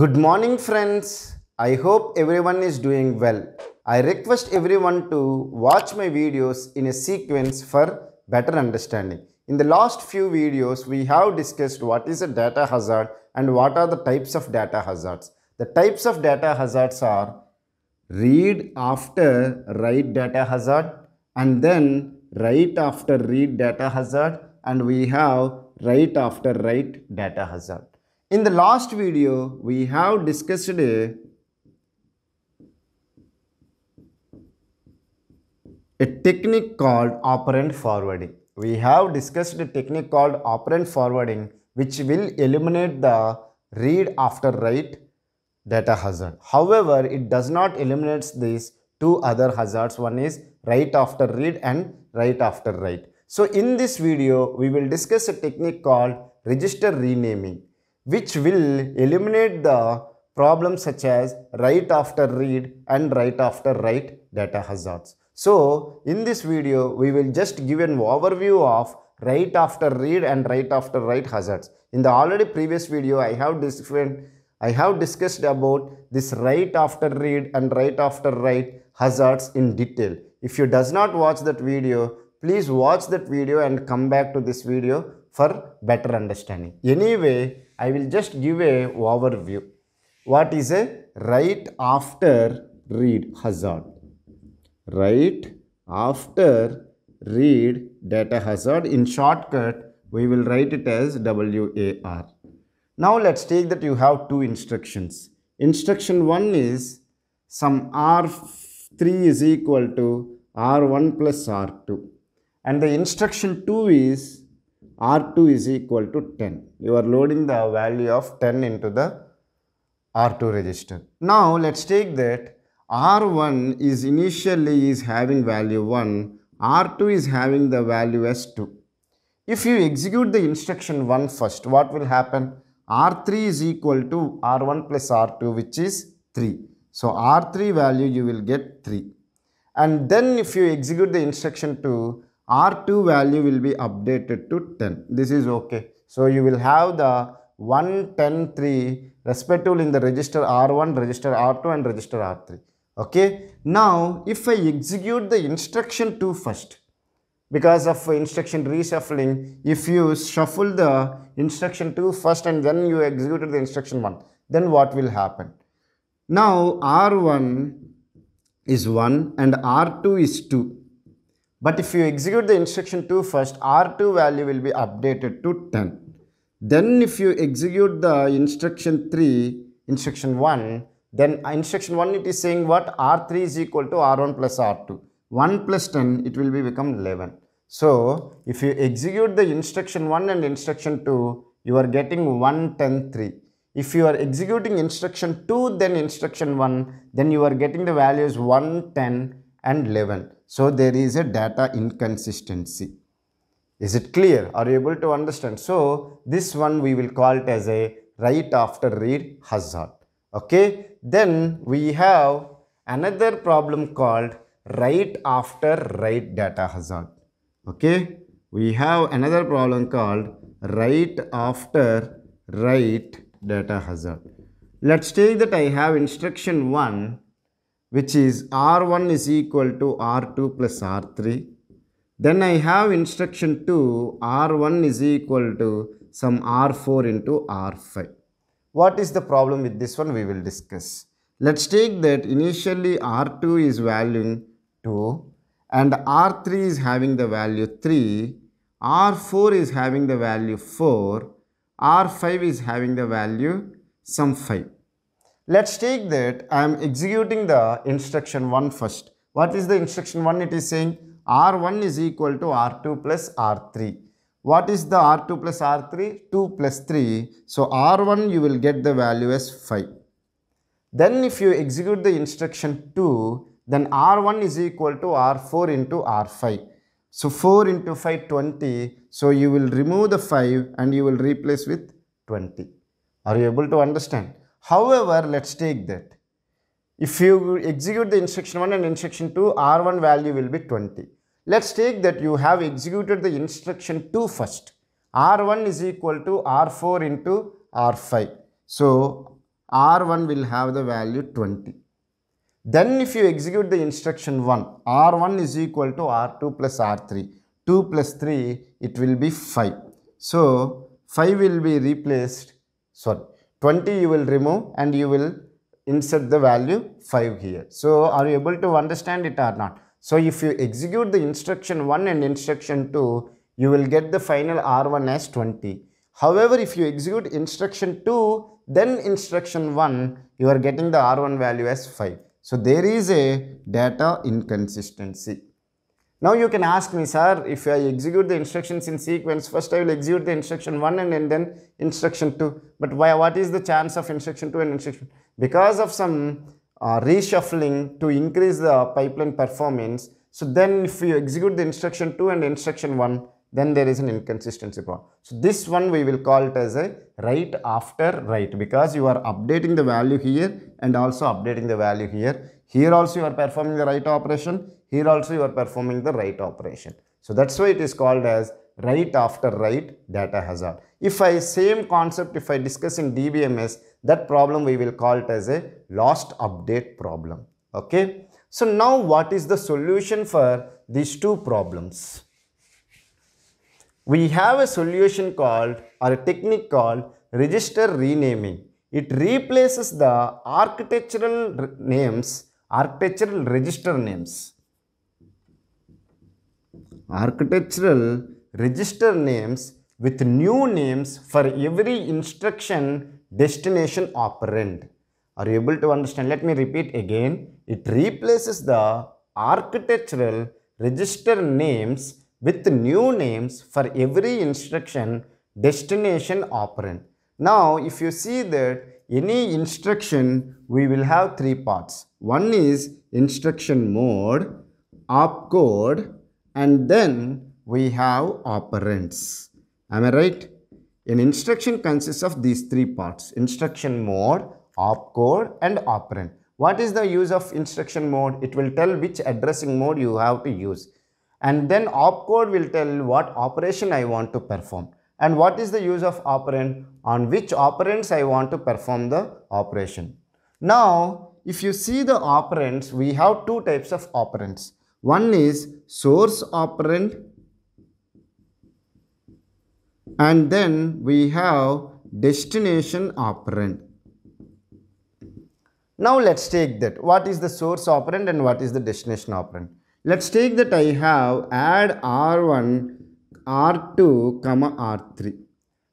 Good morning, friends. I hope everyone is doing well. I request everyone to watch my videos in a sequence for better understanding. In the last few videos, we have discussed what is a data hazard and what are the types of data hazards. The types of data hazards are read after write data hazard and then write after read data hazard and we have write after write data hazard. In the last video, we have discussed a, a technique called operand forwarding. We have discussed a technique called operand forwarding which will eliminate the read after write data hazard. However, it does not eliminate these two other hazards. One is write after read and write after write. So in this video, we will discuss a technique called register renaming which will eliminate the problems such as write after read and write after write data hazards. So in this video, we will just give an overview of write after read and write after write hazards. In the already previous video, I have different I have discussed about this write after read and write after write hazards in detail. If you does not watch that video, please watch that video and come back to this video for better understanding. Anyway, I will just give a overview. What is a write after read hazard? Write after read data hazard. In shortcut, we will write it as WAR. Now let's take that you have two instructions. Instruction 1 is some R3 is equal to R1 plus R2 and the instruction 2 is R2 is equal to 10. You are loading the value of 10 into the R2 register. Now let's take that R1 is initially is having value 1, R2 is having the value as 2. If you execute the instruction 1 first, what will happen? R3 is equal to R1 plus R2 which is 3. So R3 value you will get 3. And then if you execute the instruction 2, R2 value will be updated to 10. This is okay. So you will have the 1, 10, 3 respectively in the register R1, register R2 and register R3. Okay. Now if I execute the instruction 2 first, because of instruction reshuffling, if you shuffle the instruction 2 first and then you executed the instruction 1, then what will happen? Now R1 is 1 and R2 is 2. But if you execute the instruction 2 first, R2 value will be updated to 10. Then if you execute the instruction 3, instruction 1, then instruction 1 it is saying what? R3 is equal to R1 plus R2. 1 plus 10 it will be become 11. So if you execute the instruction 1 and instruction 2, you are getting 1, 10, 3. If you are executing instruction 2 then instruction 1, then you are getting the values 1, 10 and 11. So there is a data inconsistency. Is it clear? Are you able to understand? So this one we will call it as a write after read hazard. Okay. Then we have another problem called write after write data hazard. Okay. We have another problem called write after write data hazard. Let's take that I have instruction 1 which is R1 is equal to R2 plus R3. Then I have instruction 2 R1 is equal to some R4 into R5. What is the problem with this one we will discuss. Let's take that initially R2 is valuing 2 and R3 is having the value 3, R4 is having the value 4, R5 is having the value some 5. Let's take that I am executing the instruction 1 first. What is the instruction 1? It is saying R1 is equal to R2 plus R3. What is the R2 plus R3? 2 plus 3. So R1 you will get the value as 5. Then if you execute the instruction 2, then R1 is equal to R4 into R5. So 4 into 5, 20. So you will remove the 5 and you will replace with 20. Are you able to understand? However, let's take that. If you execute the instruction 1 and instruction 2, R1 value will be 20. Let's take that you have executed the instruction 2 first. R1 is equal to R4 into R5. So, R1 will have the value 20. Then if you execute the instruction 1, R1 is equal to R2 plus R3. 2 plus 3, it will be 5. So 5 will be replaced, sorry, 20 you will remove and you will insert the value 5 here. So are you able to understand it or not? So if you execute the instruction 1 and instruction 2, you will get the final R1 as 20. However, if you execute instruction 2, then instruction 1, you are getting the R1 value as 5. So there is a data inconsistency. Now you can ask me, sir, if I execute the instructions in sequence, first I will execute the instruction 1 and, then instruction 2. But why, what is the chance of instruction 2 and instruction? Because of some uh, reshuffling to increase the pipeline performance. So then if you execute the instruction 2 and instruction 1, then there is an inconsistency problem. So this one we will call it as a write after write because you are updating the value here and also updating the value here. Here also you are performing the write operation here also you are performing the write operation. So that's why it is called as write after write data hazard. If I same concept if I discuss in DBMS that problem we will call it as a lost update problem. Okay. So now what is the solution for these two problems? We have a solution called or a technique called register renaming. It replaces the architectural names, architectural register names architectural register names with new names for every instruction destination operand. Are you able to understand? Let me repeat again. It replaces the architectural register names with new names for every instruction destination operand. Now, if you see that any instruction, we will have three parts. One is instruction mode, opcode, and then we have operands. Am I right? An instruction consists of these three parts. Instruction mode, opcode and operand. What is the use of instruction mode? It will tell which addressing mode you have to use. And then opcode will tell what operation I want to perform. And what is the use of operand? On which operands I want to perform the operation. Now, if you see the operands, we have two types of operands. One is source operand and then we have destination operand. Now let's take that. What is the source operand and what is the destination operand? Let's take that I have add R1, R2, comma R3.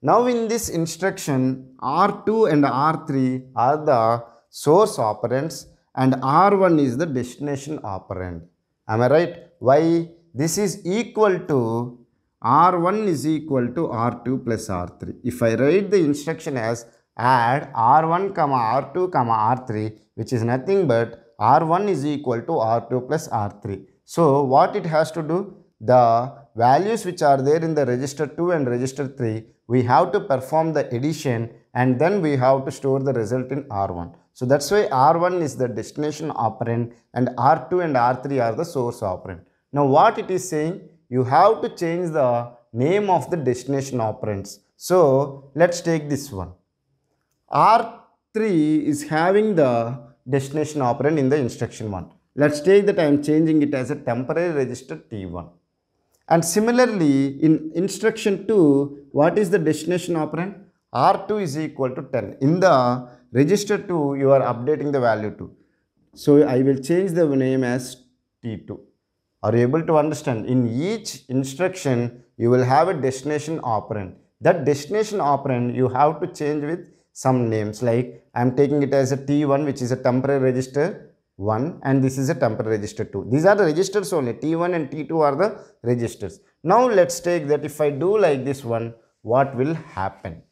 Now in this instruction, R2 and R3 are the source operands and R1 is the destination operand. Am I right? Why? This is equal to R1 is equal to R2 plus R3. If I write the instruction as add R1 comma R2 comma R3 which is nothing but R1 is equal to R2 plus R3. So what it has to do? The values which are there in the register 2 and register 3 we have to perform the addition and then we have to store the result in R1. So that's why R1 is the destination operand and R2 and R3 are the source operand. Now what it is saying, you have to change the name of the destination operands. So let's take this one. R3 is having the destination operand in the instruction 1. Let's take that I am changing it as a temporary register T1. And similarly, in instruction 2, what is the destination operand? R2 is equal to 10. In the register 2 you are updating the value 2. so i will change the name as t2 are you able to understand in each instruction you will have a destination operand that destination operand you have to change with some names like i am taking it as a t1 which is a temporary register 1 and this is a temporary register 2 these are the registers only. T1 and t2 are the registers. Now let's take that if i do like this one what will happen?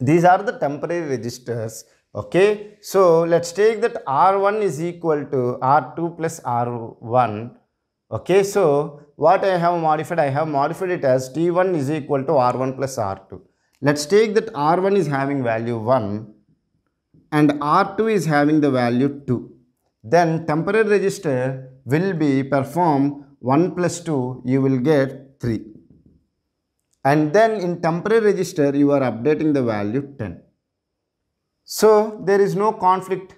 These are the temporary registers okay? So let's take that r1 is equal to r2 plus r1 okay? So what i have modified i have modified it as t1 is equal to r1 plus r2 let's take that r1 is having value 1 and r2 is having the value 2 then temporary register will be perform 1 plus 2 you will get 3 and then in temporary register you are updating the value 10 So there is no conflict.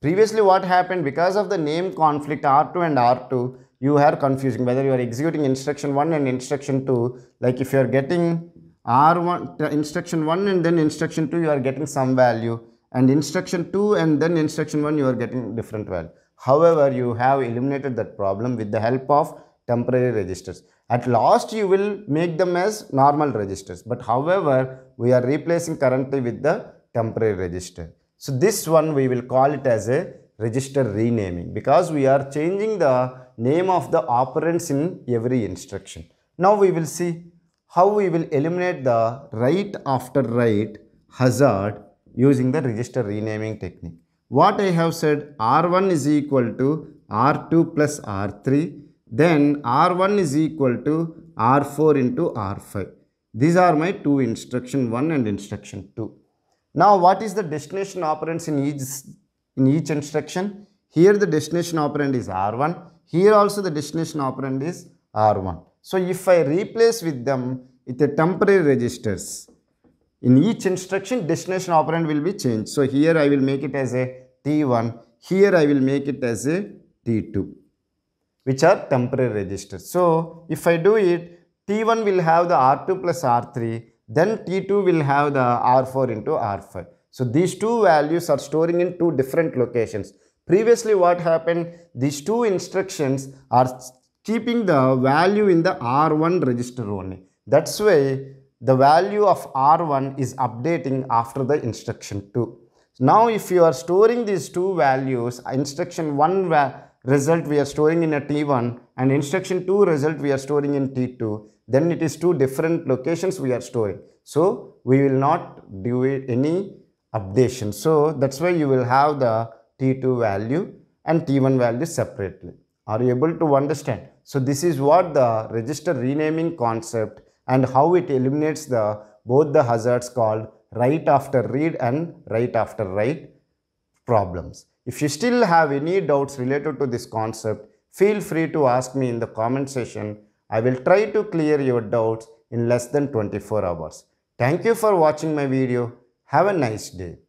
Previously what happened because of the name conflict R2 and R2 you are confusing whether you are executing instruction 1 and instruction 2 like if you are getting R1 instruction 1 and then instruction 2 you are getting some value and instruction 2 and then instruction 1 you are getting different value. However, you have eliminated that problem with the help of temporary registers. At last you will make them as normal registers but however we are replacing currently with the temporary register. So this one we will call it as a register renaming because we are changing the name of the operands in every instruction. Now we will see how we will eliminate the write after write hazard using the register renaming technique. What I have said R1 is equal to R2 plus R3 then R1 is equal to R4 into R5. These are my two instruction 1 and instruction 2. Now what is the destination operands in each, in each instruction? Here the destination operand is R1. Here also the destination operand is R1. So if I replace with them with the temporary registers, in each instruction destination operand will be changed. So here I will make it as a T1, here I will make it as a T2 which are temporary registers. So if I do it, T1 will have the R2 plus R3, then T2 will have the R4 into R5. So these two values are storing in two different locations. Previously what happened, these two instructions are keeping the value in the R1 register only. That's why the value of R1 is updating after the instruction 2. Now if you are storing these two values, instruction 1 result we are storing in a T1 and instruction 2 result we are storing in T2, then it is two different locations we are storing. So we will not do any updation. So that's why you will have the T2 value and T1 value separately. Are you able to understand? So this is what the register renaming concept and how it eliminates the both the hazards called write after read and write after write problems. If you still have any doubts related to this concept, feel free to ask me in the comment section. I will try to clear your doubts in less than 24 hours. Thank you for watching my video. Have a nice day.